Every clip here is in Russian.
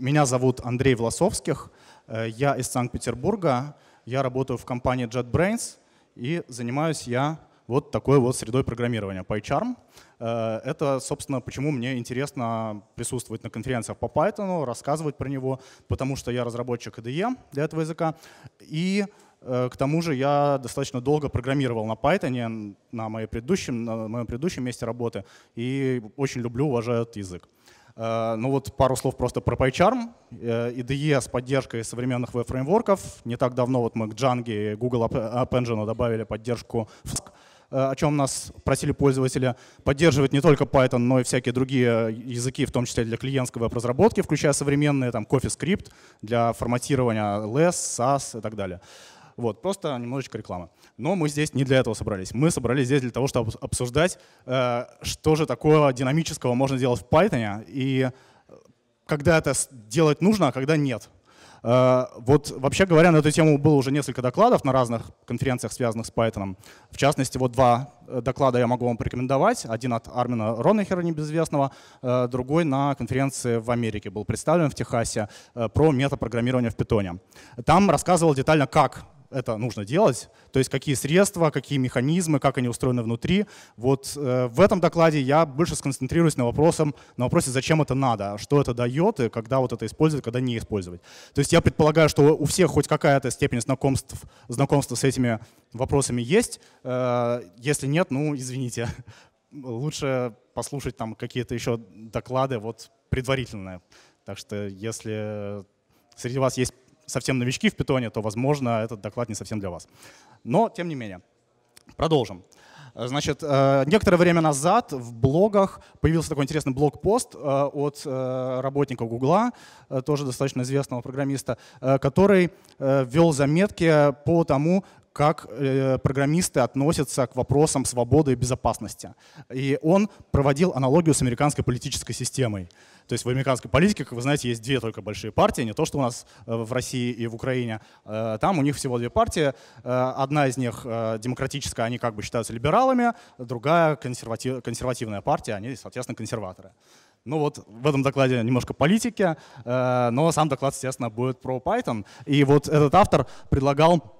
Меня зовут Андрей Власовских, э, я из Санкт-Петербурга, я работаю в компании JetBrains и занимаюсь я вот такой вот средой программирования PyCharm. Э, это, собственно, почему мне интересно присутствовать на конференциях по Python, рассказывать про него, потому что я разработчик IDE для этого языка. И э, к тому же я достаточно долго программировал на Python на, моей предыдущем, на моем предыдущем месте работы и очень люблю, уважаю этот язык. Э, ну вот пару слов просто про PyCharm. IDE с поддержкой современных веб-фреймворков. Не так давно вот мы к Django и Google App Engine добавили поддержку Flask. Э, о чем нас просили пользователи, поддерживать не только Python, но и всякие другие языки, в том числе для клиентской веб-разработки, включая современные, там, CoffeeScript для форматирования LS, SAS и так далее. Вот, просто немножечко рекламы. Но мы здесь не для этого собрались. Мы собрались здесь для того, чтобы обсуждать, э, что же такое динамического можно делать в Python, и когда это делать нужно, а когда нет. Э, вот вообще говоря, на эту тему было уже несколько докладов на разных конференциях, связанных с Python. В частности, вот два э, доклада я могу вам порекомендовать. Один от Армина Роннехера, небезвестного, э, другой на конференции в Америке был представлен в Техасе про метапрограммирование в питоне. Там рассказывал детально, как это нужно делать, то есть какие средства, какие механизмы, как они устроены внутри. Вот э, в этом докладе я больше сконцентрируюсь на, вопросом, на вопросе, зачем это надо, что это дает и когда вот это использовать, когда не использовать. То есть я предполагаю, что у всех хоть какая-то степень знакомств, знакомства с этими вопросами есть. Э, если нет, ну извините, лучше послушать там какие-то еще доклады вот предварительные. Так что если среди вас есть совсем новички в питоне, то, возможно, этот доклад не совсем для вас. Но, тем не менее, продолжим. Значит, э, некоторое время назад в блогах появился такой интересный блог-пост э, от э, работника Гугла, тоже достаточно известного программиста, который вел заметки по тому, как программисты относятся к вопросам свободы и безопасности. И он проводил аналогию с американской политической системой. То есть в американской политике, как вы знаете, есть две только большие партии, не то, что у нас э, в России и в Украине. Э, там у них всего две партии. Э, одна из них демократическая, они как бы считаются либералами, другая консерватив, консервативная партия, они, соответственно, консерваторы. Ну вот в этом докладе немножко политики, но сам доклад, естественно, будет про Python. И вот этот автор предлагал Э,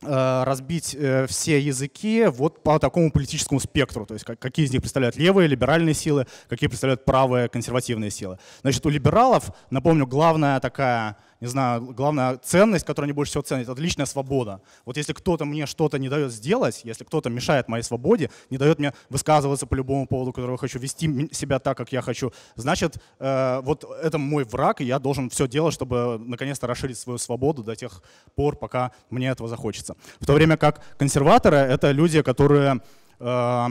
разбить э, все языки вот по такому политическому спектру, то есть какие из них представляют левые, либеральные силы, какие представляют правые, консервативные силы. Значит, у либералов, напомню, главная такая не знаю, главная ценность, которую они больше всего ценят, это личная свобода. Вот если кто-то мне что-то не дает сделать, если кто-то мешает моей свободе, не дает мне высказываться по любому поводу, которого хочу, вести себя так, как я хочу, значит, э, вот это мой враг, и я должен все делать, чтобы наконец-то расширить свою свободу до тех пор, пока мне этого захочется. В то время как консерваторы — это люди, которые э,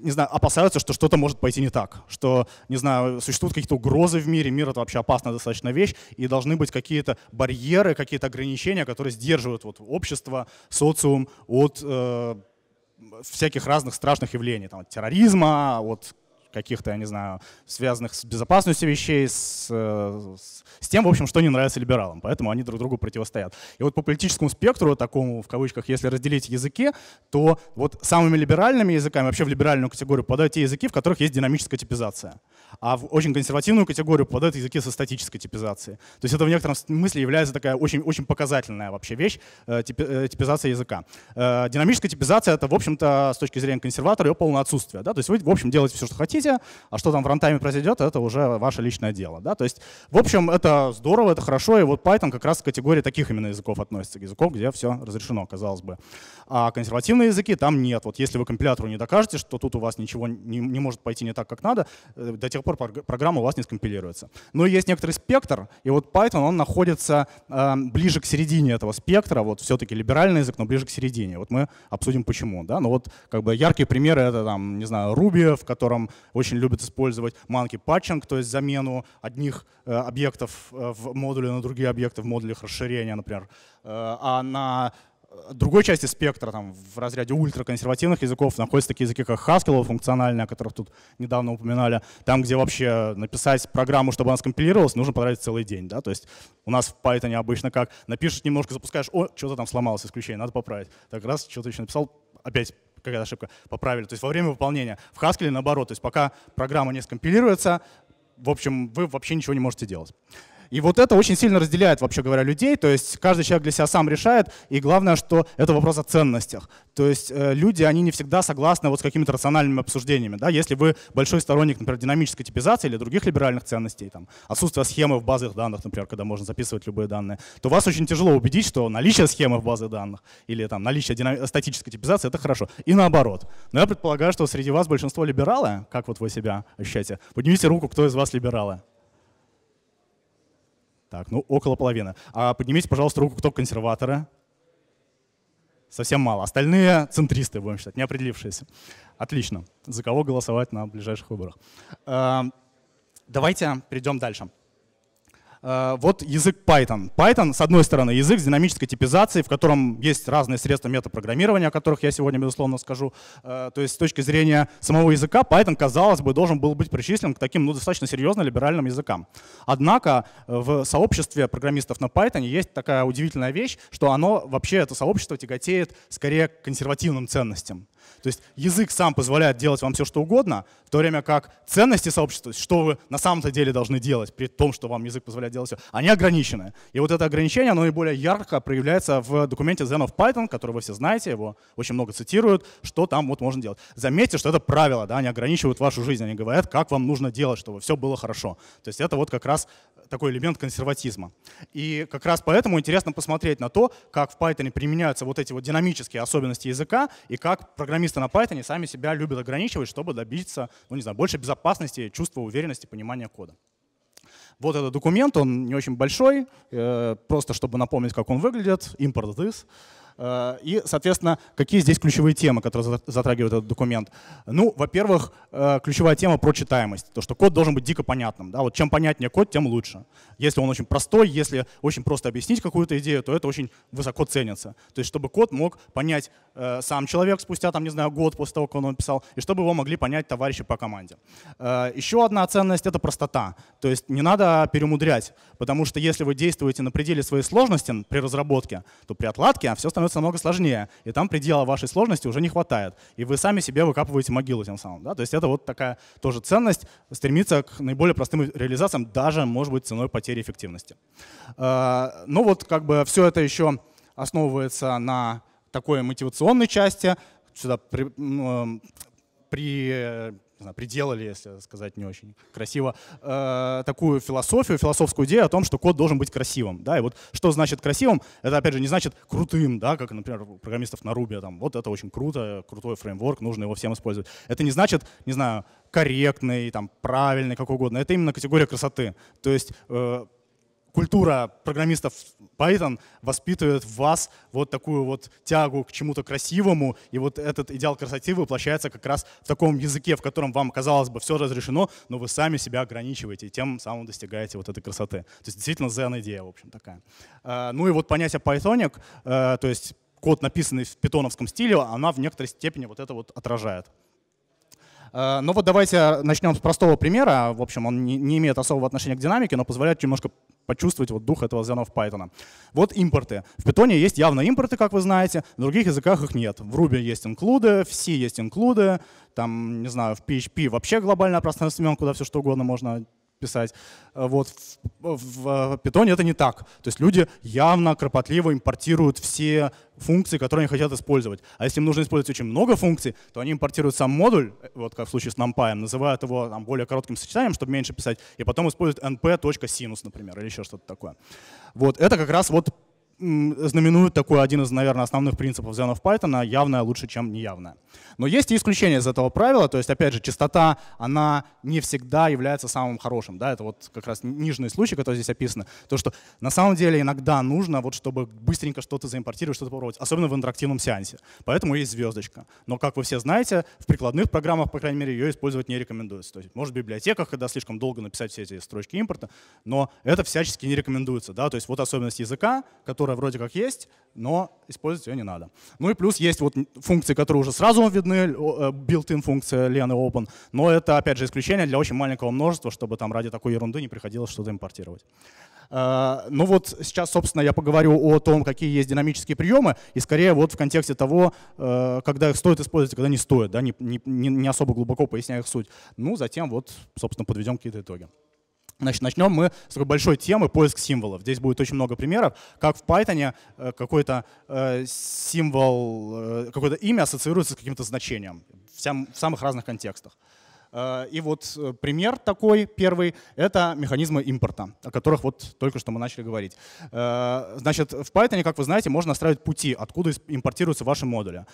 не знаю, опасаются, что что-то может пойти не так, что, не знаю, существуют какие-то угрозы в мире, мир — это вообще опасная достаточно вещь, и должны быть какие-то барьеры, какие-то ограничения, которые сдерживают вот, общество, социум от э, всяких разных страшных явлений, там, от терроризма, от каких-то, я не знаю, связанных с безопасностью вещей, с, э, с, с тем, в общем, что не нравится либералам. Поэтому они друг другу противостоят. И вот по политическому спектру, такому, в кавычках, если разделить языки, то вот самыми либеральными языками, вообще в либеральную категорию попадают те языки, в которых есть динамическая типизация. А в очень консервативную категорию попадают языки со статической типизацией. То есть это в некотором смысле является такая очень, очень показательная вообще вещь, э, э, типизация языка. Динамическая типизация — это, в общем-то, с точки зрения консерватора, ее полное отсутствие. Да? То есть вы, в общем, делаете все, что хотите, хотите, а что там в рантайме произойдет, это уже ваше личное дело. Да? То есть, в общем, это здорово, это хорошо, и вот Python как раз к категории таких именно языков относится, языков, где все разрешено, казалось бы. А консервативные языки там нет. Вот если вы компилятору не докажете, что тут у вас ничего не, не может пойти не так, как надо, э, до тех пор программа у вас не скомпилируется. Но есть некоторый спектр, и вот Python, он находится э, ближе к середине этого спектра, вот все-таки либеральный язык, но ближе к середине. Вот мы обсудим почему. Да? Но вот как бы яркие примеры это там, не знаю, Ruby, в котором очень любят использовать monkey patching, то есть замену одних э, объектов э, в модуле на другие объекты в модулях расширения, например. Э, а на другой части спектра, там, в разряде ультраконсервативных языков, находятся такие языки, как Haskell, функциональные, о которых тут недавно упоминали, там, где вообще написать программу, чтобы она скомпилировалась, нужно потратить целый день. Да? То есть у нас в Python обычно как, напишешь немножко, запускаешь, о, что-то там сломалось, исключение, надо поправить. Так раз, что-то еще написал, опять какая-то ошибка, поправили. То есть во время выполнения. В Haskell наоборот, то есть пока программа не скомпилируется, в общем, вы вообще ничего не можете делать. И вот это очень сильно разделяет, вообще говоря, людей. То есть каждый человек для себя сам решает. И главное, что это вопрос о ценностях. То есть э, люди, они не всегда согласны вот с какими-то рациональными обсуждениями. Да? Если вы большой сторонник, например, динамической типизации или других либеральных ценностей, там, отсутствие схемы в базах данных, например, когда можно записывать любые данные, то вас очень тяжело убедить, что наличие схемы в базах данных или там, наличие динам... статической типизации — это хорошо. И наоборот. Но я предполагаю, что среди вас большинство либералы, как вот вы себя ощущаете, поднимите руку, кто из вас либералы. Так, ну около половины. А поднимите, пожалуйста, руку, кто консерваторы. Совсем мало. Остальные центристы, будем считать, не определившиеся. Отлично. За кого голосовать на ближайших выборах? Эм, давайте перейдем дальше. Э, вот язык Python. Python, с одной стороны, язык с динамической типизацией, в котором есть разные средства метапрограммирования, о которых я сегодня, безусловно, скажу. Э, то есть с точки зрения самого языка, Python, казалось бы, должен был быть причислен к таким ну, достаточно серьезно либеральным языкам. Однако э, в сообществе программистов на Python есть такая удивительная вещь, что оно вообще, это сообщество тяготеет скорее к консервативным ценностям. То есть язык сам позволяет делать вам все, что угодно, в то время как ценности сообщества, что вы на самом-то деле должны делать, при том, что вам язык позволяет делать все, они ограничены. И вот это ограничение, оно наиболее ярко проявляется в документе Zen of Python, который вы все знаете, его очень много цитируют, что там вот можно делать. Заметьте, что это правило, да, они ограничивают вашу жизнь, они говорят, как вам нужно делать, чтобы все было хорошо. То есть это вот как раз такой элемент консерватизма. И как раз поэтому интересно посмотреть на то, как в Python применяются вот эти вот динамические особенности языка и как программисты на Python сами себя любят ограничивать, чтобы добиться, ну не знаю, больше безопасности, чувства уверенности, понимания кода. Вот этот документ, он не очень большой, э, просто чтобы напомнить, как он выглядит, import this. Э, и, соответственно, какие здесь ключевые темы, которые затрагивает этот документ? Ну, во-первых, э, ключевая тема про читаемость. То, что код должен быть дико понятным. Да? Вот чем понятнее код, тем лучше. Если он очень простой, если очень просто объяснить какую-то идею, то это очень высоко ценится. То есть, чтобы код мог понять э, сам человек спустя, там, не знаю, год после того, как он написал, и чтобы его могли понять товарищи по команде. Еще одна ценность — это простота. То есть не надо перемудрять, потому что если вы действуете на пределе своей сложности при разработке, то при отладке все становится становится намного сложнее, и там предела вашей сложности уже не хватает, и вы сами себе выкапываете могилу тем самым. Да? То есть это вот такая тоже ценность, стремиться к наиболее простым реализациям, даже, может быть, ценой потери эффективности. А, ну вот как бы все это еще основывается на такой мотивационной части, сюда при, ну, при не знаю, приделали, если сказать не очень красиво, э, такую философию, философскую идею о том, что код должен быть красивым. Да? И вот что значит красивым, это опять же не значит крутым, да, как, например, у программистов на Ruby, там, вот это очень круто, крутой фреймворк, нужно его всем использовать. Это не значит, не знаю, корректный, там, правильный, как угодно. Это именно категория красоты. То есть э, культура программистов Python воспитывает в вас вот такую вот тягу к чему-то красивому, и вот этот идеал красоты воплощается как раз в таком языке, в котором вам, казалось бы, все разрешено, но вы сами себя ограничиваете, и тем самым достигаете вот этой красоты. То есть действительно zen идея, в общем, такая. А, ну и вот понятие Pythonic, э, то есть код, написанный в питоновском стиле, она в некоторой степени вот это вот отражает. Э, ну вот давайте начнем с простого примера. В общем, он не, имеет особого отношения к динамике, но позволяет немножко почувствовать вот дух этого of Python. Вот импорты. В Python есть явно импорты, как вы знаете, в других языках их нет. В Ruby есть инклюды, в C есть инклюды, там, не знаю, в PHP вообще глобальное пространство имен, куда все что угодно можно писать. Э, вот в, в Python это не так. То есть люди явно кропотливо импортируют все функции, которые они хотят использовать. А если им нужно использовать очень много функций, то они импортируют сам модуль, вот как в случае с NumPy, называют его там, более коротким сочетанием, чтобы меньше писать, и потом используют np.sinus, например, или еще что-то такое. Вот это как раз вот знаменует такой один из, наверное, основных принципов of Python, явное лучше, чем неявное. Но есть и исключения из этого правила, то есть, опять же, частота, она не всегда является самым хорошим. Да? Это вот как раз нижний случай, который здесь описан. То, что на самом деле иногда нужно, вот, чтобы быстренько что-то заимпортировать, что-то попробовать, особенно в интерактивном сеансе. Поэтому есть звездочка. Но, как вы все знаете, в прикладных программах, по крайней мере, ее использовать не рекомендуется. То есть, может, в библиотеках, когда слишком долго написать все эти строчки импорта, но это всячески не рекомендуется. Да? То есть вот особенность языка, которая вроде как есть, но использовать ее не надо. Ну и плюс есть вот функции, которые уже сразу видны, э, built-in функция Len Open, но это, опять же, исключение для очень маленького множества, чтобы там ради такой ерунды не приходилось что-то импортировать. Э, ну вот сейчас, собственно, я поговорю о том, какие есть динамические приемы, и скорее вот в контексте того, э, когда их стоит использовать, когда не стоит, да, не, не, не особо глубоко поясняя их суть. Ну, затем вот, собственно, подведем какие-то итоги. Значит, начнем мы с такой большой темы поиск символов. Здесь будет очень много примеров, как в Python э, какой-то э, символ, э, какое-то имя ассоциируется с каким-то значением в, сам, в самых разных контекстах. И вот пример такой первый — это механизмы импорта, о которых вот только что мы начали говорить. Значит, в Python, как вы знаете, можно настраивать пути, откуда импортируются ваши модули.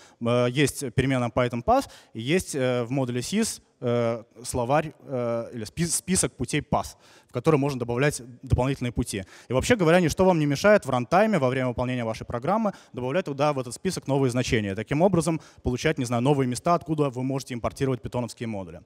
Есть переменная Python Path, есть в модуле sys словарь или список путей path который можно добавлять дополнительные пути. И вообще говоря, ничто вам не мешает в рантайме во время выполнения вашей программы добавлять туда в этот список новые значения. Таким образом, получать, не знаю, новые места, откуда вы можете импортировать питоновские модули.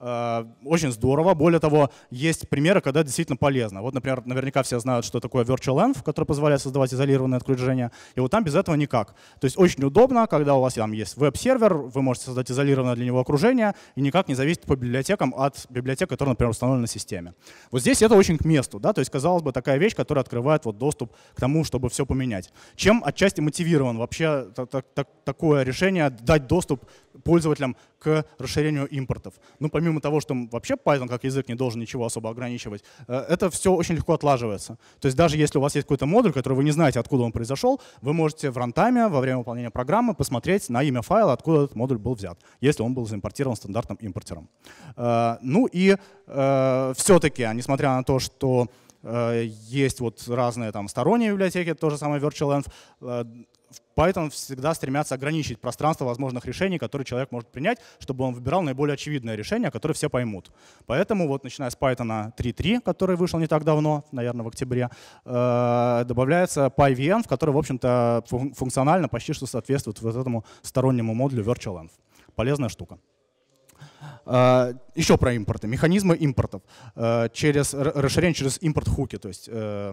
Э, очень здорово. Более того, есть примеры, когда это действительно полезно. Вот, например, наверняка все знают, что такое Virtual Env, который позволяет создавать изолированное отключение. И вот там без этого никак. То есть очень удобно, когда у вас там есть веб-сервер, вы можете создать изолированное для него окружение и никак не зависит по библиотекам от библиотек, которые, например, установлены на системе. Вот здесь это очень к месту. Да? То есть, казалось бы, такая вещь, которая открывает вот доступ к тому, чтобы все поменять. Чем отчасти мотивирован вообще так, так, такое решение дать доступ пользователям к расширению импортов? Ну, помимо того, что вообще Python как язык не должен ничего особо ограничивать, э, это все очень легко отлаживается. То есть даже если у вас есть какой-то модуль, который вы не знаете, откуда он произошел, вы можете в рантайме во время выполнения программы посмотреть на имя файла, откуда этот модуль был взят, если он был заимпортирован стандартным импортером. Э, ну и э, все-таки, несмотря на то, что есть вот разные там сторонние библиотеки, то же самое Virtual Env, Python всегда стремятся ограничить пространство возможных решений, которые человек может принять, чтобы он выбирал наиболее очевидное решение, которое все поймут. Поэтому вот начиная с Python 3.3, который вышел не так давно, наверное, в октябре, добавляется PyVN, в который, в общем-то, функционально почти что соответствует вот этому стороннему модулю Virtual Env. Полезная штука. А, Еще про импорты. Механизмы импортов. А, через расширение через импорт-хуки, то есть э,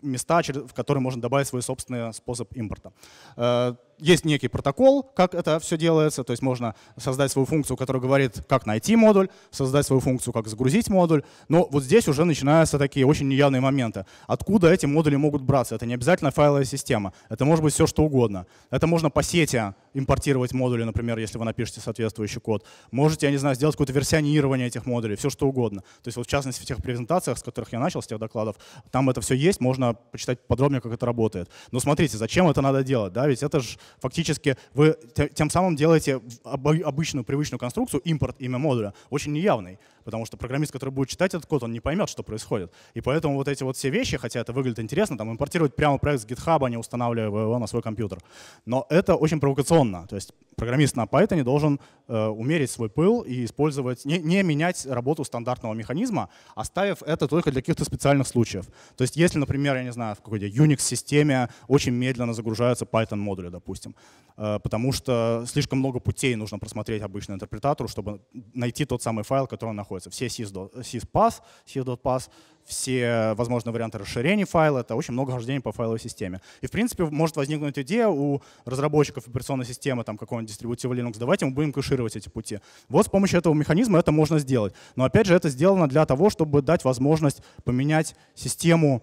места, в которые можно добавить свой собственный способ импорта. А, есть некий протокол, как это все делается, то есть можно создать свою функцию, которая говорит, как найти модуль, создать свою функцию, как загрузить модуль. Но вот здесь уже начинаются такие очень неявные моменты. Откуда эти модули могут браться? Это не обязательно файловая система, это может быть все что угодно. Это можно по сети импортировать модули, например, если вы напишете соответствующий код. Можете, я не знаю, сделать какое-то версионирование этих модулей, все что угодно. То есть вот в частности в тех презентациях, с которых я начал, с тех докладов, там это все есть, можно почитать подробнее, как это работает. Но смотрите, зачем это надо делать? Да? Ведь это же фактически вы тем самым делаете обычную привычную конструкцию, импорт имя модуля, очень неявный, потому что программист, который будет читать этот код, он не поймет, что происходит. И поэтому вот эти вот все вещи, хотя это выглядит интересно, там импортировать прямо проект с GitHub, а не устанавливая его на свой компьютер. Но это очень провокационно. То есть программист на Python должен э, умерить свой пыл и использовать, не, не менять работу стандартного механизма, оставив это только для каких-то специальных случаев. То есть если, например, я не знаю, в какой-то Unix-системе очень медленно загружаются Python-модули, допустим, э, потому что слишком много путей нужно просмотреть обычно интерпретатору, чтобы найти тот самый файл, который он находится. Все sys.path, sys.path, все возможные варианты расширений файла, это очень много хождений по файловой системе. И в принципе может возникнуть идея у разработчиков операционной системы, там какого-нибудь дистрибутива Linux, давайте мы будем кэшировать эти пути. Вот с помощью этого механизма это можно сделать. Но опять же это сделано для того, чтобы дать возможность поменять систему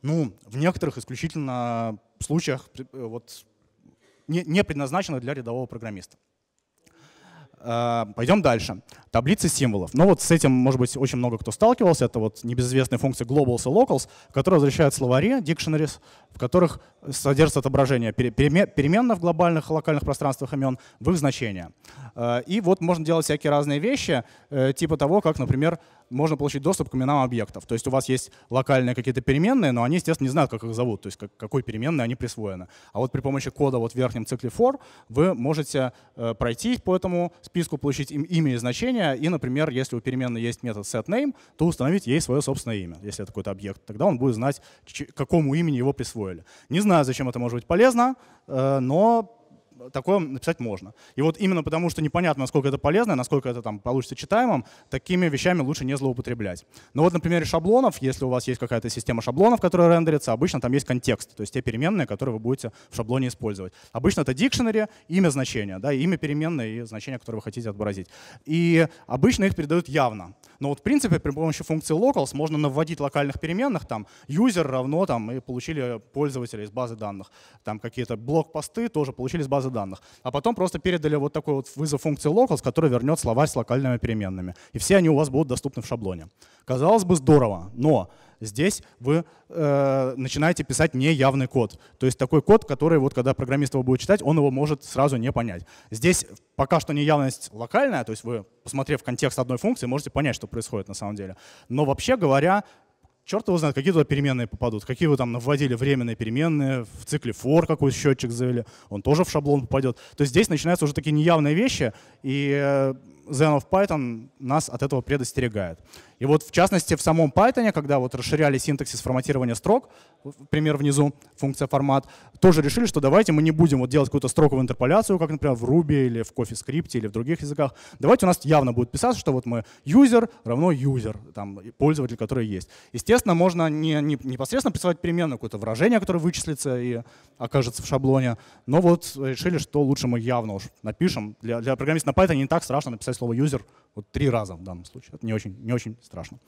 ну, в некоторых исключительно случаях э, вот, не, не предназначенных для рядового программиста. Э, Пойдем дальше. Таблицы символов. Ну вот с этим, может быть, очень много кто сталкивался. Это вот небезызвестная функция globals и locals, которая возвращает словари, dictionaries, в которых содержится отображение переменных в глобальных локальных пространствах имен в их значения. Э, и вот можно делать всякие разные вещи, э, типа того, как, например, можно получить доступ к именам объектов. То есть у вас есть локальные какие-то переменные, но они, естественно, не знают, как их зовут, то есть как, какой переменной они присвоены. А вот при помощи кода вот в верхнем цикле for вы можете э, пройти по этому списку, получить им, имя и значение, и, например, если у переменной есть метод setName, то установить ей свое собственное имя, если это какой-то объект. Тогда он будет знать, какому имени его присвоили. Не знаю, зачем это может быть полезно, э, но такое написать можно. И вот именно потому, что непонятно, насколько это полезно, насколько это там получится читаемым, такими вещами лучше не злоупотреблять. Но вот на примере шаблонов, если у вас есть какая-то система шаблонов, которая рендерится, обычно там есть контекст, то есть те переменные, которые вы будете в шаблоне использовать. Обычно это dictionary, имя значения, да, имя переменной и значение, которое вы хотите отобразить. И обычно их передают явно. Но вот в принципе при помощи функции locals можно наводить локальных переменных, там user равно, там, и получили пользователя из базы данных. Там какие-то блок-посты тоже получили из базы данных данных. А потом просто передали вот такой вот вызов функции locals, который вернет словарь с локальными переменными. И все они у вас будут доступны в шаблоне. Казалось бы, здорово, но здесь вы э, начинаете писать неявный код. То есть такой код, который вот когда программист его будет читать, он его может сразу не понять. Здесь пока что неявность локальная, то есть вы, посмотрев контекст одной функции, можете понять, что происходит на самом деле. Но вообще говоря, черт его знает, какие туда переменные попадут, какие вы там вводили временные переменные, в цикле for какой счетчик завели, он тоже в шаблон попадет. То есть здесь начинаются уже такие неявные вещи, и э, Zen of Python нас от этого предостерегает. И вот в частности в самом Python, когда вот расширяли синтаксис форматирования строк, пример внизу, функция формат, тоже решили, что давайте мы не будем вот делать какую-то строковую интерполяцию, как, например, в Ruby или в CoffeeScript или в других языках. Давайте у нас явно будет писаться, что вот мы user равно user, там, пользователь, который есть. Естественно, можно не, не непосредственно присылать переменную, какое-то выражение, которое вычислится и окажется в шаблоне, но вот решили, что лучше мы явно уж напишем. Для, для программиста на Python не так страшно написать слово user вот три раза в данном случае. Это не очень, не очень страшно.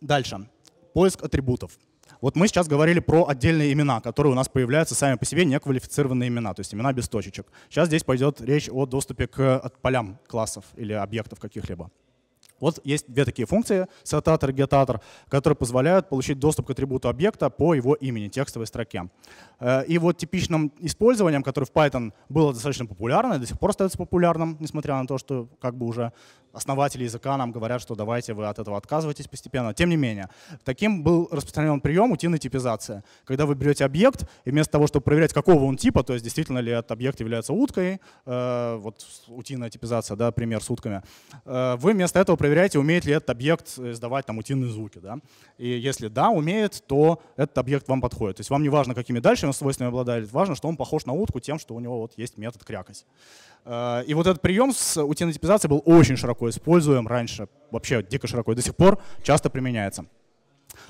Дальше. Поиск атрибутов. Вот мы сейчас говорили про отдельные имена, которые у нас появляются сами по себе, неквалифицированные имена, то есть имена без точечек. Сейчас здесь пойдет речь о доступе к полям классов или объектов каких-либо. Вот есть две такие функции, сетатор и гетатор, которые позволяют получить доступ к атрибуту объекта по его имени, текстовой строке. Э, и вот типичным использованием, которое в Python было достаточно популярно и до сих пор остается популярным, несмотря на то, что как бы уже основатели языка нам говорят, что давайте вы от этого отказываетесь постепенно. Тем не менее, таким был распространен прием утиной типизация. Когда вы берете объект, и вместо того, чтобы проверять, какого он типа, то есть действительно ли этот объект является уткой, э, вот утиная типизация, да, пример с утками, э, вы вместо этого проверяете, умеет ли этот объект издавать там утиные звуки. Да? И если да, умеет, то этот объект вам подходит. То есть вам не важно, какими дальше он свойствами обладает, важно, что он похож на утку тем, что у него вот есть метод крякать. Э, и вот этот прием с утиной типизацией был очень широко используем раньше, вообще дико широко, и до сих пор часто применяется.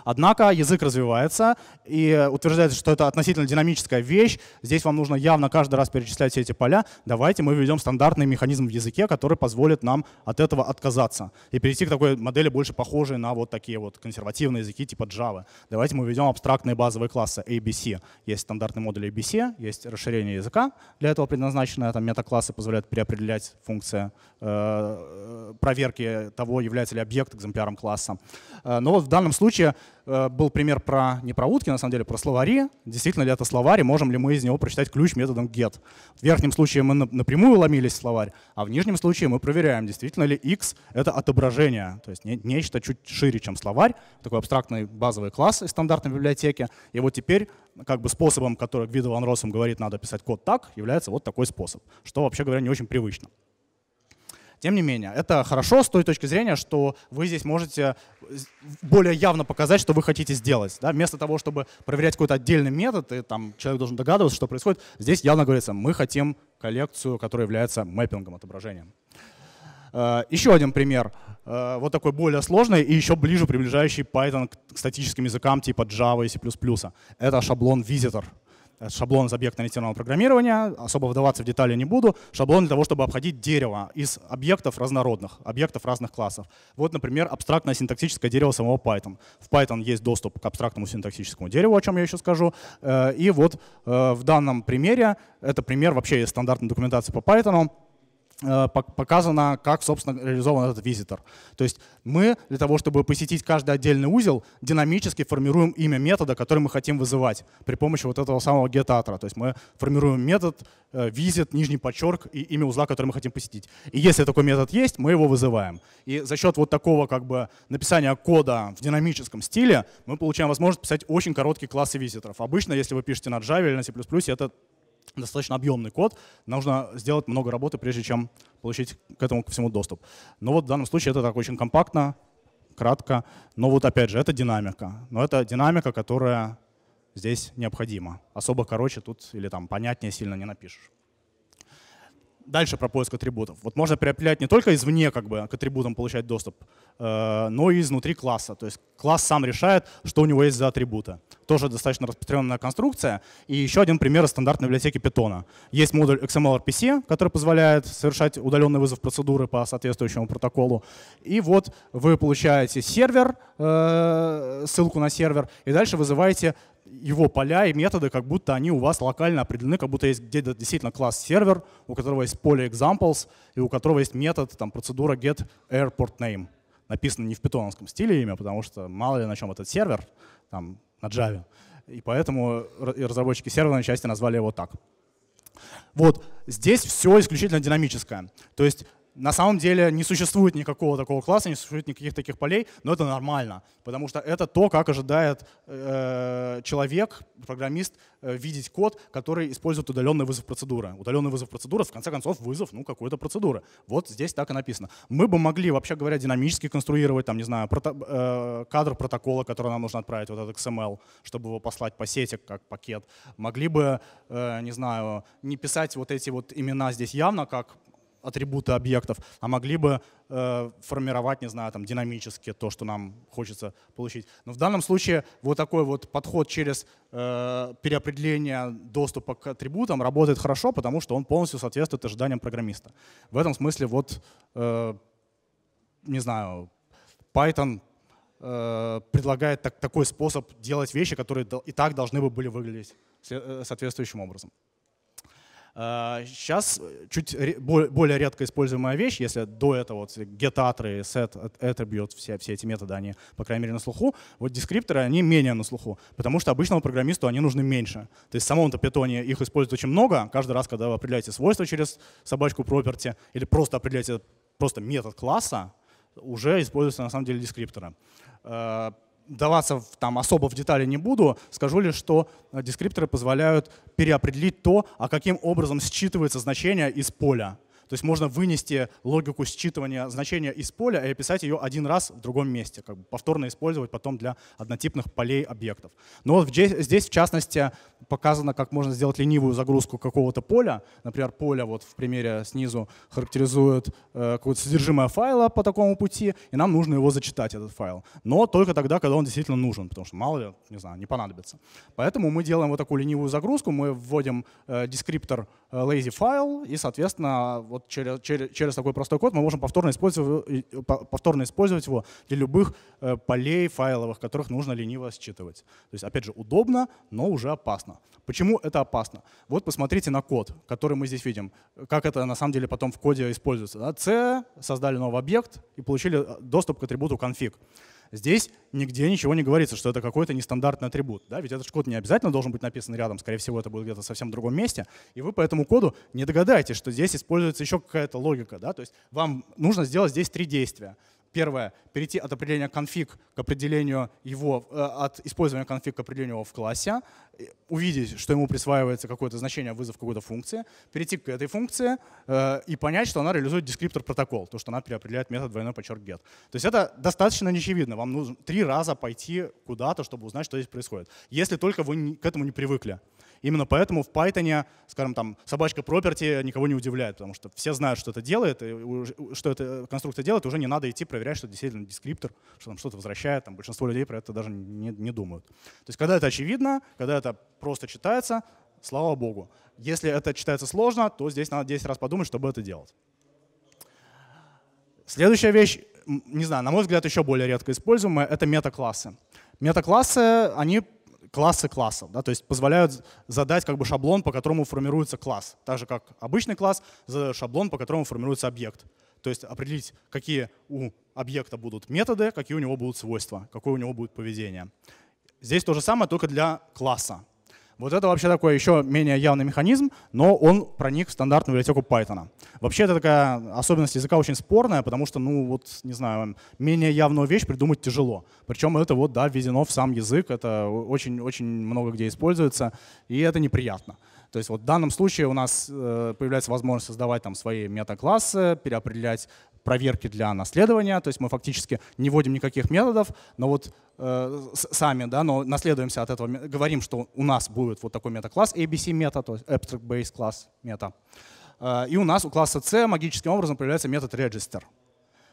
Однако язык развивается, и утверждается, что это относительно динамическая вещь. Здесь вам нужно явно каждый раз перечислять все эти поля. Давайте мы введем стандартный механизм в языке, который позволит нам от этого отказаться и перейти к такой модели, больше похожей на вот такие вот консервативные языки типа Java. Давайте мы введем абстрактные базовые классы ABC. Есть стандартный модуль ABC, есть расширение языка для этого предназначенное. Там метаклассы позволяют переопределять функции э, проверки того, является ли объект экземпляром класса. Э, но вот в данном случае Э, был пример про, не про утки, на самом деле, про словари. Действительно ли это словарь, и можем ли мы из него прочитать ключ методом get. В верхнем случае мы напрямую ломились в словарь, а в нижнем случае мы проверяем, действительно ли x — это отображение, то есть нечто чуть шире, чем словарь, такой абстрактный базовый класс из стандартной библиотеки. И вот теперь как бы способом, который Гвидо Ван Россом говорит, надо писать код так, является вот такой способ, что, вообще говоря, не очень привычно. Тем не менее, это хорошо с той точки зрения, что вы здесь можете более явно показать, что вы хотите сделать. Да? Вместо того, чтобы проверять какой-то отдельный метод, и там человек должен догадываться, что происходит, здесь явно говорится, мы хотим коллекцию, которая является мэппингом, отображением. Э, еще один пример, э, вот такой более сложный и еще ближе приближающий Python к статическим языкам типа Java и C++. Это шаблон Visitor. Э, шаблон из объектно-ориентированного программирования, особо вдаваться в детали не буду. Шаблон для того, чтобы обходить дерево из объектов разнородных, объектов разных классов. Вот, например, абстрактное синтаксическое дерево самого Python. В Python есть доступ к абстрактному синтаксическому дереву, о чем я еще скажу. Э, и вот э, в данном примере, это пример вообще из стандартной документации по Python, показано, как, собственно, реализован этот визитор. То есть мы для того, чтобы посетить каждый отдельный узел, динамически формируем имя метода, который мы хотим вызывать при помощи вот этого самого getAttra. То есть мы формируем метод visit, э, нижний подчерк и имя узла, который мы хотим посетить. И если такой метод есть, мы его вызываем. И за счет вот такого как бы написания кода в динамическом стиле мы получаем возможность писать очень короткие классы визиторов. Обычно, если вы пишете на Java или на C++, это достаточно объемный код, нужно сделать много работы, прежде чем получить к этому ко всему доступ. Но вот в данном случае это так очень компактно, кратко. Но вот опять же, это динамика. Но это динамика, которая здесь необходима. Особо короче тут или там понятнее сильно не напишешь. Дальше про поиск атрибутов. Вот можно переопределять не только извне как бы, к атрибутам получать доступ, э, но и изнутри класса. То есть класс сам решает, что у него есть за атрибуты. тоже достаточно распространенная конструкция. И еще один пример стандартной библиотеки Python. Есть модуль XML-RPC, который позволяет совершать удаленный вызов процедуры по соответствующему протоколу. И вот вы получаете сервер, э, ссылку на сервер, и дальше вызываете его поля и методы, как будто они у вас локально определены, как будто есть где-то действительно класс сервер, у которого есть поле examples, и у которого есть метод, там, процедура get airport name. Написано не в питоновском стиле имя, потому что мало ли на чем этот сервер, там, на Java. И поэтому разработчики серверной части назвали его так. Вот здесь все исключительно динамическое. То есть на самом деле не существует никакого такого класса, не существует никаких таких полей, но это нормально, потому что это то, как ожидает э, человек, программист, э, видеть код, который использует удаленный вызов процедуры. Удаленный вызов процедуры, в конце концов, вызов ну, какой-то процедуры. Вот здесь так и написано. Мы бы могли, вообще говоря, динамически конструировать, там, не знаю, прото, э, кадр протокола, который нам нужно отправить, вот этот XML, чтобы его послать по сети как пакет. Могли бы, э, не знаю, не писать вот эти вот имена здесь явно, как атрибуты объектов, а могли бы э, формировать, не знаю, там, динамически то, что нам хочется получить. Но в данном случае вот такой вот подход через э, переопределение доступа к атрибутам работает хорошо, потому что он полностью соответствует ожиданиям программиста. В этом смысле вот, э, не знаю, Python э, предлагает так, такой способ делать вещи, которые и так должны бы были выглядеть э, соответствующим образом. Сейчас э, чуть более редко используемая вещь, если до этого вот getAttree, set, attribute, все, все эти методы, они, по крайней мере, на слуху, вот дескрипторы, они менее на слуху, потому что обычному программисту они нужны меньше. То есть в самом-то питоне их используют очень много. Каждый раз, когда вы определяете свойства через собачку property или просто определяете просто метод класса, уже используются на самом деле дескрипторы э, даваться в, там особо в детали не буду, скажу лишь, что э, дескрипторы позволяют переопределить то, а каким образом считывается значение из поля. То есть можно вынести логику считывания значения из поля и описать ее один раз в другом месте, как бы повторно использовать потом для однотипных полей объектов. Но вот здесь, в частности, показано, как можно сделать ленивую загрузку какого-то поля. Например, поле вот в примере снизу характеризует э, какое-то содержимое файла по такому пути, и нам нужно его зачитать, этот файл. Но только тогда, когда он действительно нужен, потому что мало ли, не знаю, не понадобится. Поэтому мы делаем вот такую ленивую загрузку, мы вводим э, дескриптор э, lazy file, и, соответственно, вот через, через, через такой простой код мы можем повторно использовать, повторно использовать его для любых э, полей файловых, которых нужно лениво считывать. То есть, опять же, удобно, но уже опасно. Почему это опасно? Вот посмотрите на код, который мы здесь видим, как это на самом деле потом в коде используется. Да? C, создали новый объект и получили э, доступ к атрибуту config. Здесь нигде ничего не говорится, что это какой-то нестандартный атрибут. Да? Ведь этот код не обязательно должен быть написан рядом, скорее всего, это будет где-то совсем в другом месте. И вы по этому коду не догадаетесь, что здесь используется еще какая-то логика. Да? То есть вам нужно сделать здесь три действия. Первое — перейти от определения конфиг к определению его, э, от использования конфиг к определению его в классе, увидеть, что ему присваивается какое-то значение, вызов какой-то функции, перейти к этой функции э, и понять, что она реализует дескриптор протокол, то, что она переопределяет метод двойной подчерк get. То есть это достаточно неочевидно. Вам нужно три раза пойти куда-то, чтобы узнать, что здесь происходит. Если только вы к этому не привыкли. Именно поэтому в Python, скажем, там, собачка property никого не удивляет, потому что все знают, что это делает, и что эта конструкция делает, уже не надо идти проверять, что действительно дескриптор, что там что-то возвращает. Там, большинство людей про это даже не, не думают. То есть когда это очевидно, когда это просто читается, слава богу. Если это читается сложно, то здесь надо 10 раз подумать, чтобы это делать. Следующая вещь, не знаю, на мой взгляд, еще более редко используемая, это метаклассы. Метаклассы, они классы классов, да, то есть позволяют задать как бы шаблон, по которому формируется класс. Так же, как обычный класс шаблон, по которому формируется объект. То есть определить, какие у объекта будут методы, какие у него будут свойства, какое у него будет поведение. Здесь то же самое, только для класса. Вот это вообще такой еще менее явный механизм, но он проник в стандартную библиотеку Python. Вообще это такая особенность языка очень спорная, потому что, ну вот, не знаю, менее явную вещь придумать тяжело. Причем это вот, да, введено в сам язык, это очень-очень много где используется, и это неприятно. То есть вот в данном случае у нас э, появляется возможность создавать там свои метаклассы, переопределять проверки для наследования, то есть мы фактически не вводим никаких методов, но вот э, сами, да, но наследуемся от этого, говорим, что у нас будет вот такой метакласс ABC мета, то есть abstract base класс мета. Э, и у нас у класса C магическим образом появляется метод register.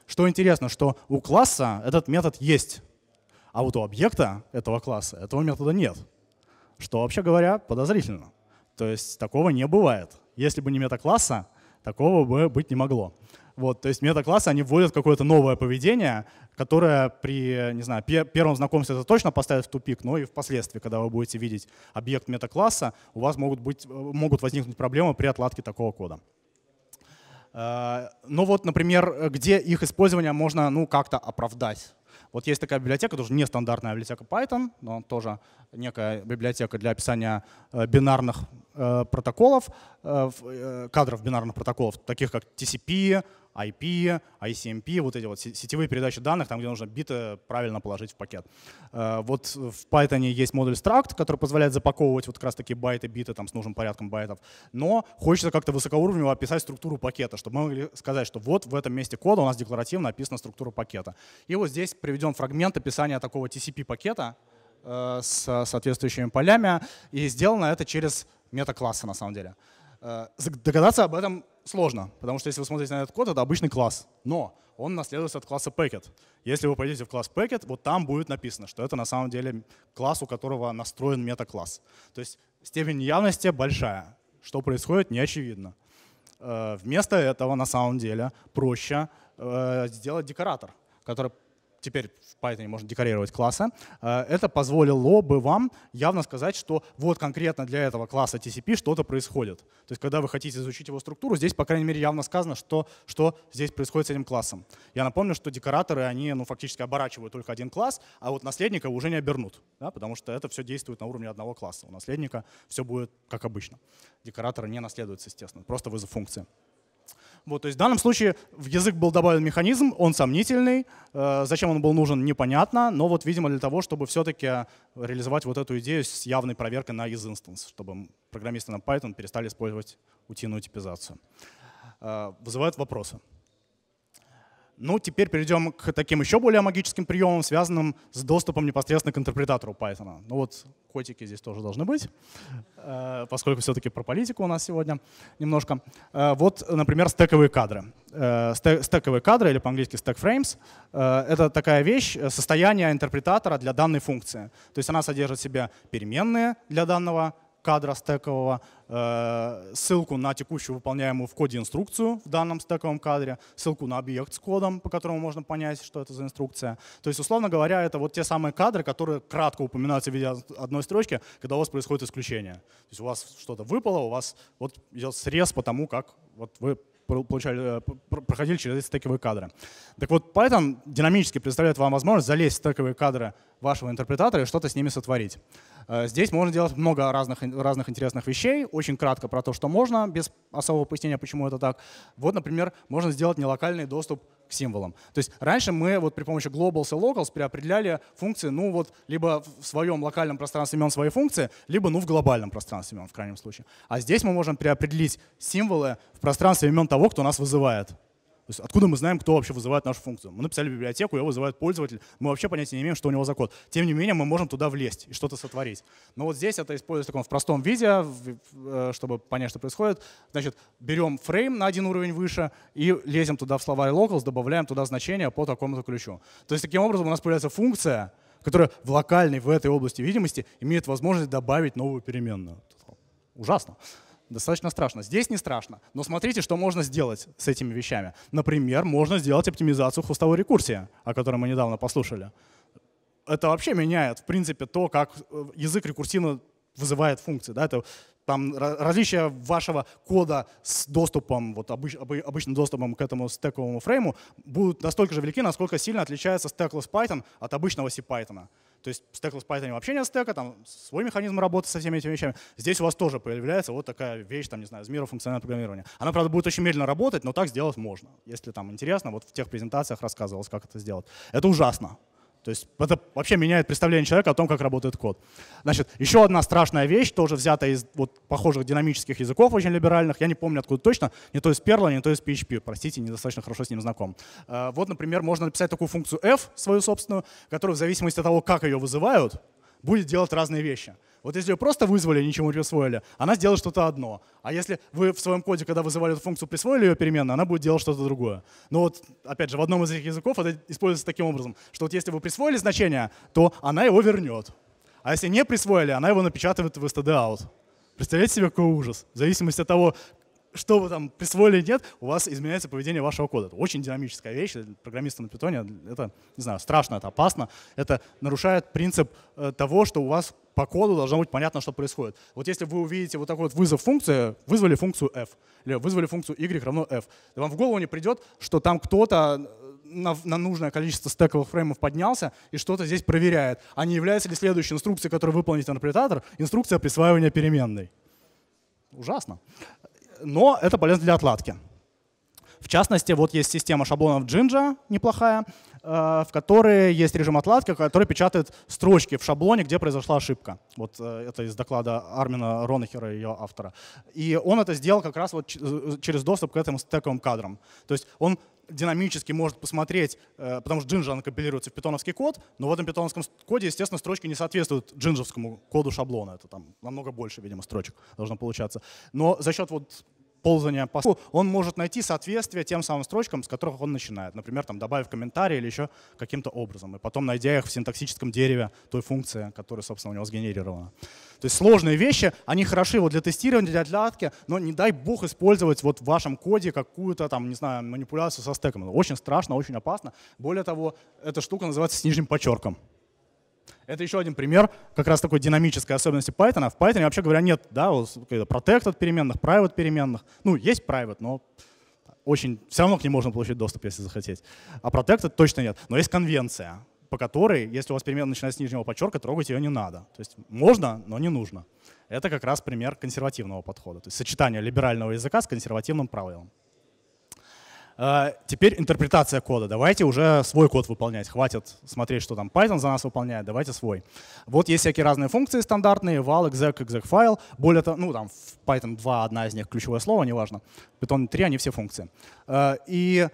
Что интересно, что у класса этот метод есть, А вот у объекта этого класса этого метода нет. Что, вообще говоря, подозрительно. То есть такого не бывает. Если бы не метакласса, такого бы быть не могло. Вот, то есть метаклассы, они вводят какое-то новое поведение, которое при, не знаю, первом знакомстве это точно поставит в тупик, но и впоследствии, когда вы будете видеть объект метакласса, у вас могут, быть, могут возникнуть проблемы при отладке такого кода. Э, ну вот, например, где их использование можно ну, как-то оправдать. Вот есть такая библиотека, тоже нестандартная библиотека Python, но тоже некая библиотека для описания э, бинарных э, протоколов, кадров бинарных протоколов, таких как TCP, IP, ICMP, вот эти вот сетевые передачи данных, там, где нужно биты правильно положить в пакет. Э, вот в Python есть модуль struct, который позволяет запаковывать вот как раз такие байты, биты там, с нужным порядком байтов. Но хочется как-то высокоуровнево описать структуру пакета, чтобы мы могли сказать, что вот в этом месте кода у нас декларативно описана структура пакета. И вот здесь приведен фрагмент описания такого TCP-пакета э, с соответствующими полями. И сделано это через метаклассы на самом деле. Э, догадаться об этом сложно, потому что если вы смотрите на этот код, это обычный класс, но он наследуется от класса packet. Если вы пойдете в класс packet, вот там будет написано, что это на самом деле класс, у которого настроен метакласс. То есть степень явности большая. Что происходит, не очевидно. Э, вместо этого на самом деле проще э, сделать декоратор, который теперь в Python можно декорировать классы, э, это позволило бы вам явно сказать, что вот конкретно для этого класса TCP что-то происходит. То есть когда вы хотите изучить его структуру, здесь, по крайней мере, явно сказано, что, что здесь происходит с этим классом. Я напомню, что декораторы, они ну, фактически оборачивают только один класс, а вот наследника уже не обернут, да, потому что это все действует на уровне одного класса. У наследника все будет как обычно. Декораторы не наследуются, естественно, просто вызов функции. Вот, то есть в данном случае в язык был добавлен механизм, он сомнительный, э, зачем он был нужен, непонятно, но вот, видимо, для того, чтобы все-таки реализовать вот эту идею с явной проверкой на isInstance, чтобы программисты на Python перестали использовать утиную типизацию. Э, вызывают вопросы. Ну, теперь перейдем к таким еще более магическим приемам, связанным с доступом непосредственно к интерпретатору Python. Ну вот котики здесь тоже должны быть, э, поскольку все-таки про политику у нас сегодня немножко. Э, вот, например, стековые кадры. Э, стековые кадры, или по-английски stack frames, это такая вещь, состояние интерпретатора для данной функции. То есть она содержит в себе переменные для данного кадра стекового, э, ссылку на текущую выполняемую в коде инструкцию в данном стековом кадре, ссылку на объект с кодом, по которому можно понять, что это за инструкция. То есть, условно говоря, это вот те самые кадры, которые кратко упоминаются в виде одной строчки, когда у вас происходит исключение. То есть у вас что-то выпало, у вас вот идет срез по тому, как вот вы получали, э, проходили через эти стековые кадры. Так вот, Python динамически предоставляет вам возможность залезть в стековые кадры вашего интерпретатора и что-то с ними сотворить. Э, здесь можно делать много разных, разных интересных вещей. Очень кратко про то, что можно, без особого пояснения, почему это так. Вот, например, можно сделать нелокальный доступ к символам. То есть раньше мы вот при помощи globals и locals преопределяли функции, ну вот либо в своем локальном пространстве имен своей функции, либо ну в глобальном пространстве имен в крайнем случае. А здесь мы можем преопределить символы в пространстве имен того, кто нас вызывает. То есть откуда мы знаем, кто вообще вызывает нашу функцию? Мы написали библиотеку, ее вызывает пользователь, мы вообще понятия не имеем, что у него за код. Тем не менее, мы можем туда влезть и что-то сотворить. Но вот здесь это используется в простом виде, э, чтобы понять, что происходит. Значит, берем фрейм на один уровень выше и лезем туда в словарь locals, добавляем туда значение по такому-то ключу. То есть таким образом у нас появляется функция, которая в локальной, в этой области видимости имеет возможность добавить новую переменную. Ужасно достаточно страшно. Здесь не страшно, но смотрите, что можно сделать с этими вещами. Например, можно сделать оптимизацию хвостовой рекурсии, о которой мы недавно послушали. Это вообще меняет, в принципе, то, как э, язык рекурсивно вызывает функции. Да? Это там различия вашего кода с доступом, вот обыч, обычным доступом к этому стековому фрейму будут настолько же велики, насколько сильно отличается stackless Python от обычного C-Python. То есть stackless Python вообще нет стека, там свой механизм работы со всеми этими вещами. Здесь у вас тоже появляется вот такая вещь, там, не знаю, из мира функционального программирования. Она, правда, будет очень медленно работать, но так сделать можно. Если там интересно, вот в тех презентациях рассказывалось, как это сделать. Это ужасно. То есть это вообще меняет представление человека о том, как работает код. Значит, еще одна страшная вещь, тоже взята из вот, похожих динамических языков, очень либеральных. Я не помню откуда точно, не то из Perl, не то из PHP. Простите, недостаточно хорошо с ним знаком. Э, вот, например, можно написать такую функцию f, свою собственную, которая в зависимости от того, как ее вызывают, будет делать разные вещи. Вот если ее просто вызвали, ничего не присвоили, она сделает что-то одно. А если вы в своем коде, когда вызывали эту функцию, присвоили ее переменную, она будет делать что-то другое. Но вот, опять же, в одном из этих языков это используется таким образом, что вот если вы присвоили значение, то она его вернет. А если не присвоили, она его напечатывает в std-out. Представляете себе, какой ужас? В зависимости от того, что вы там присвоили или нет, у вас изменяется поведение вашего кода. Это очень динамическая вещь. Программисты на питоне это, не знаю, страшно, это опасно. Это нарушает принцип э, того, что у вас по коду должно быть понятно, что происходит. Вот если вы увидите вот такой вот вызов функции, вызвали функцию f, или вызвали функцию y равно f, вам в голову не придет, что там кто-то на, на нужное количество стековых фреймов поднялся и что-то здесь проверяет. А не является ли следующей инструкцией, которую выполнит интерпретатор, инструкция присваивания переменной? Ужасно но это полезно для отладки. В частности, вот есть система шаблонов Jinja неплохая, э, в которой есть режим отладки, который печатает строчки в шаблоне, где произошла ошибка. Вот э, это из доклада Армина Ронахера, ее автора. И он это сделал как раз вот э, через доступ к этим стековым кадрам. То есть он динамически может посмотреть, потому что Jinja компилируется в питоновский код, но в этом питоновском коде, естественно, строчки не соответствуют джинжевскому коду шаблона. Это там намного больше, видимо, строчек должно получаться. Но за счет вот ползания по он может найти соответствие тем самым строчкам, с которых он начинает. Например, там, добавив комментарий или еще каким-то образом. И потом найдя их в синтаксическом дереве той функции, которая, собственно, у него сгенерирована. То есть сложные вещи, они хороши вот для тестирования, для отладки, но не дай бог использовать вот в вашем коде какую-то там, не знаю, манипуляцию со стеком. Очень страшно, очень опасно. Более того, эта штука называется с нижним подчерком. Это еще один пример как раз такой динамической особенности Python. В Python, вообще говоря, нет да, protected переменных, private переменных. Ну, есть private, но очень, все равно к ним можно получить доступ, если захотеть. А protected точно нет. Но есть конвенция, по которой, если у вас переменная начинается с нижнего подчерка, трогать ее не надо. То есть можно, но не нужно. Это как раз пример консервативного подхода. То есть сочетание либерального языка с консервативным правилом. А, теперь интерпретация кода. Давайте уже свой код выполнять. Хватит смотреть, что там Python за нас выполняет. Давайте свой. Вот есть всякие разные функции стандартные. val, exec, exec файл. Более того, ну там в Python 2 одна из них ключевое слово, неважно. Python 3 они все функции. А, и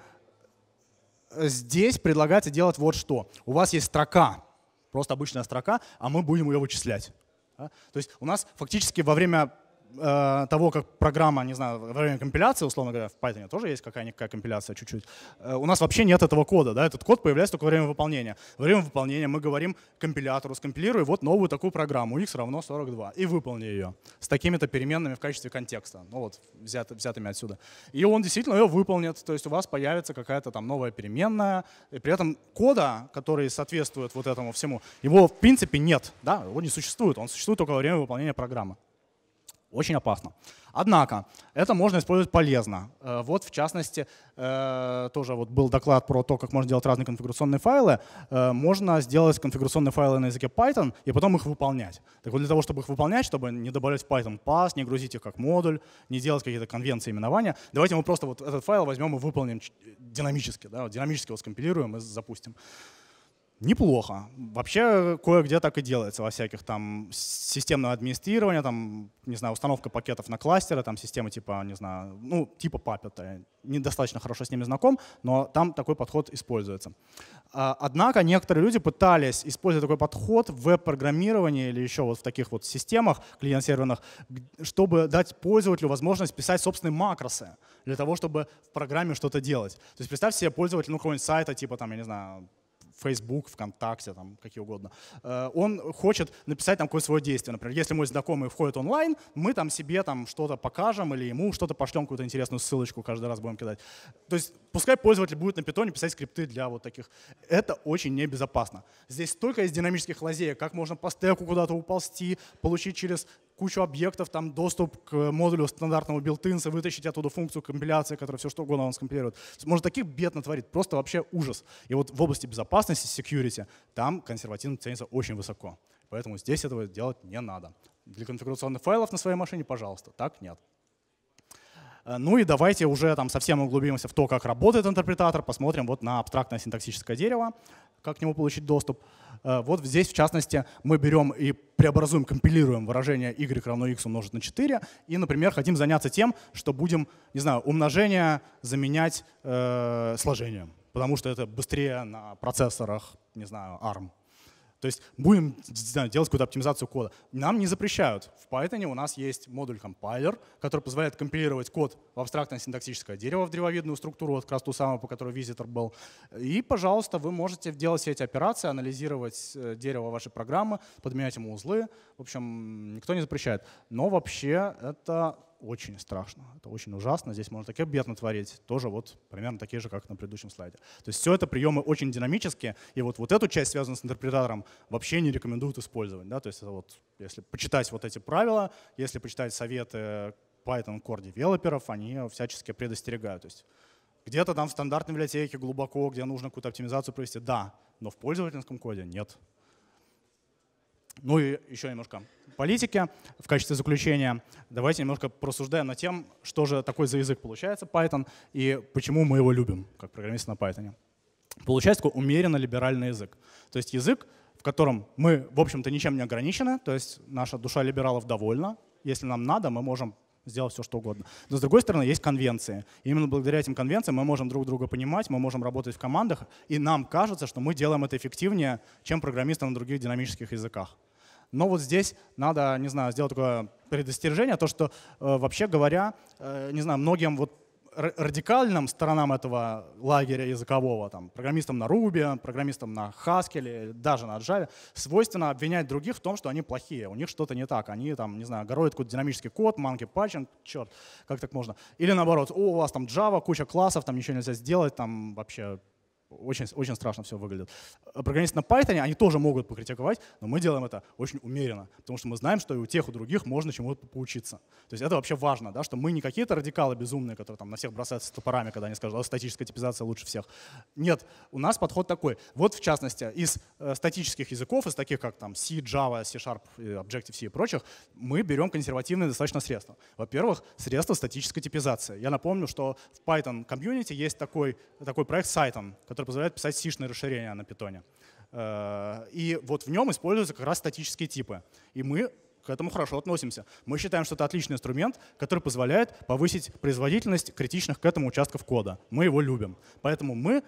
здесь предлагается делать вот что. У вас есть строка, просто обычная строка, а мы будем ее вычислять. То есть у нас фактически во время э, того, как программа, не знаю, во время компиляции, условно говоря, в Python тоже есть какая-никакая компиляция чуть-чуть, э, у нас вообще нет этого кода, да, этот код появляется только во время выполнения. Во время выполнения мы говорим компилятору, скомпилируй вот новую такую программу, x равно 42, и выполни ее с такими-то переменными в качестве контекста, ну вот, взят, взятыми отсюда. И он действительно ее выполнит, то есть у вас появится какая-то там новая переменная, и при этом кода, который соответствует вот этому всему, его в принципе нет, да, его не существует, он существует только во время выполнения программы. Очень опасно. Однако, это можно использовать полезно. Э, вот, в частности, э, тоже вот был доклад про то, как можно делать разные конфигурационные файлы. Э, можно сделать конфигурационные файлы на языке Python и потом их выполнять. Так вот, для того, чтобы их выполнять, чтобы не добавлять в Python pass, не грузить их как модуль, не делать какие-то конвенции именования, давайте мы просто вот этот файл возьмем и выполним динамически. Да, динамически его скомпилируем и запустим. Неплохо. Вообще кое-где так и делается во всяких там системного администрирования, там, не знаю, установка пакетов на кластеры, там системы типа, не знаю, ну, типа Puppet. Недостаточно хорошо с ними знаком, но там такой подход используется. А, однако некоторые люди пытались использовать такой подход в веб-программировании или еще вот в таких вот системах клиент-серверных, чтобы дать пользователю возможность писать собственные макросы для того, чтобы в программе что-то делать. То есть представьте себе пользователя ну, какого-нибудь сайта, типа там, я не знаю, Facebook, ВКонтакте, там, какие угодно, э, он хочет написать там какое-то свое действие. Например, если мой знакомый входит онлайн, мы там себе там что-то покажем или ему что-то пошлем, какую-то интересную ссылочку каждый раз будем кидать. То есть пускай пользователь будет на питоне писать скрипты для вот таких. Это очень небезопасно. Здесь столько есть динамических лазеек, как можно по стеку куда-то уползти, получить через кучу объектов, там доступ к модулю стандартного билтинса, вытащить оттуда функцию компиляции, которая все что угодно он скомпилирует. Можно таких бед натворить, просто вообще ужас. И вот в области безопасности, security, там консервативность ценится очень высоко. Поэтому здесь этого делать не надо. Для конфигурационных файлов на своей машине, пожалуйста, так нет. Э, ну и давайте уже там совсем углубимся в то, как работает интерпретатор, посмотрим вот на абстрактное синтаксическое дерево, как к нему получить доступ. Э, вот здесь, в частности, мы берем и преобразуем, компилируем выражение y равно x умножить на 4, и, например, хотим заняться тем, что будем, не знаю, умножение заменять э, сложением, потому что это быстрее на процессорах, не знаю, ARM. То есть будем знаю, делать какую-то оптимизацию кода. Нам не запрещают. В Python у нас есть модуль компайлер, который позволяет компилировать код в абстрактное синтаксическое дерево, в древовидную структуру, вот как раз ту самую, по которой визитор был. И, пожалуйста, вы можете делать все эти операции, анализировать э, дерево вашей программы, подменять ему узлы. В общем, никто не запрещает. Но вообще это очень страшно, это очень ужасно. Здесь можно такие бед натворить, тоже вот примерно такие же, как на предыдущем слайде. То есть все это приемы очень динамические, и вот, вот эту часть, связанную с интерпретатором, вообще не рекомендуют использовать. Да? То есть это вот, если почитать вот эти правила, если почитать советы Python Core девелоперов, они всячески предостерегают. То есть где-то там в стандартной библиотеке глубоко, где нужно какую-то оптимизацию провести, да, но в пользовательском коде нет. Ну и еще немножко политики в качестве заключения. Давайте немножко просуждаем над тем, что же такой за язык получается Python и почему мы его любим, как программисты на Python. Получается такой умеренно либеральный язык. То есть язык, в котором мы, в общем-то, ничем не ограничены, то есть наша душа либералов довольна. Если нам надо, мы можем сделать все, что угодно. Но с другой стороны, есть конвенции. И именно благодаря этим конвенциям мы можем друг друга понимать, мы можем работать в командах, и нам кажется, что мы делаем это эффективнее, чем программисты на других динамических языках. Но вот здесь надо, не знаю, сделать такое предостережение, то, что э, вообще говоря, э, не знаю, многим вот радикальным сторонам этого лагеря языкового, там, программистам на Ruby, программистам на Haskell, даже на Java, свойственно обвинять других в том, что они плохие, у них что-то не так, они там, не знаю, гороют какой-то динамический код, monkey patching, черт, как так можно? Или наоборот, о, у вас там Java, куча классов, там ничего нельзя сделать, там вообще очень, очень страшно все выглядит. Программисты на Python, они тоже могут покритиковать, но мы делаем это очень умеренно, потому что мы знаем, что и у тех, и у других можно чему-то поучиться. То есть это вообще важно, да, что мы не какие-то радикалы безумные, которые там на всех бросаются с топорами, когда они скажут, а статическая типизация лучше всех. Нет, у нас подход такой. Вот в частности, из э, статических языков, из таких как там C, Java, C-Sharp, Objective-C и прочих, мы берем консервативные достаточно средства. Во-первых, средства статической типизации. Я напомню, что в Python комьюнити есть такой, такой проект Cyton, который позволяет писать сишные расширения на питоне. Э, и вот в нем используются как раз статические типы. И мы к этому хорошо относимся. Мы считаем, что это отличный инструмент, который позволяет повысить производительность критичных к этому участков кода. Мы его любим. Поэтому мы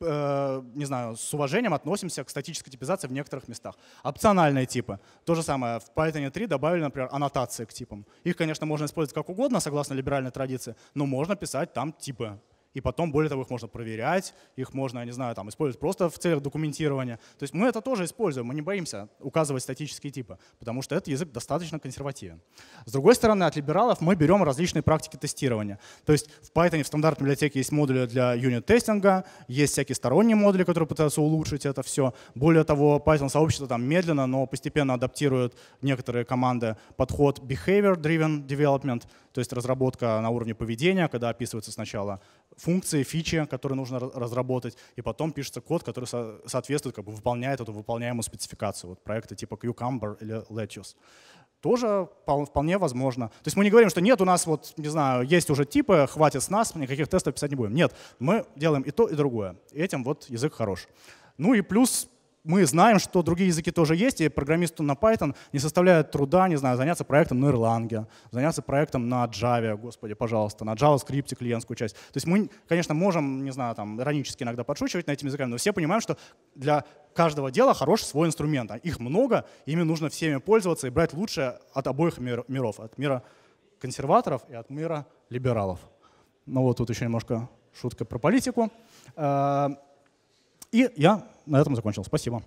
э, не знаю, с уважением относимся к статической типизации в некоторых местах. Опциональные типы. То же самое. В Python 3 добавили, например, аннотации к типам. Их, конечно, можно использовать как угодно, согласно либеральной традиции, но можно писать там типы и потом, более того, их можно проверять, их можно, я не знаю, там, использовать просто в целях документирования. То есть мы это тоже используем, мы не боимся указывать статические типы, потому что этот язык достаточно консервативен. С другой стороны, от либералов мы берем различные практики тестирования. То есть в Python в стандартной библиотеке есть модули для юнит-тестинга, есть всякие сторонние модули, которые пытаются улучшить это все. Более того, Python-сообщество там медленно, но постепенно адаптирует некоторые команды подход behavior-driven development, то есть разработка на уровне поведения, когда описывается сначала функции, фичи, которые нужно разработать, и потом пишется код, который соответствует, как бы выполняет эту выполняемую спецификацию. Вот проекты типа Cucumber или Lettuce тоже вполне возможно. То есть мы не говорим, что нет, у нас вот, не знаю, есть уже типы, хватит с нас, никаких тестов писать не будем. Нет, мы делаем и то, и другое. И этим вот язык хорош. Ну и плюс мы знаем, что другие языки тоже есть, и программисту на Python не составляет труда, не знаю, заняться проектом на Erlang, заняться проектом на Java, господи, пожалуйста, на JavaScript клиентскую часть. То есть мы, конечно, можем, не знаю, там, иронически иногда подшучивать на этими языками, но все понимаем, что для каждого дела хорош свой инструмент. Их много, ими нужно всеми пользоваться и брать лучшее от обоих миров, от мира консерваторов и от мира либералов. Ну вот тут еще немножко шутка про политику. Э, и я на этом закончил. Спасибо.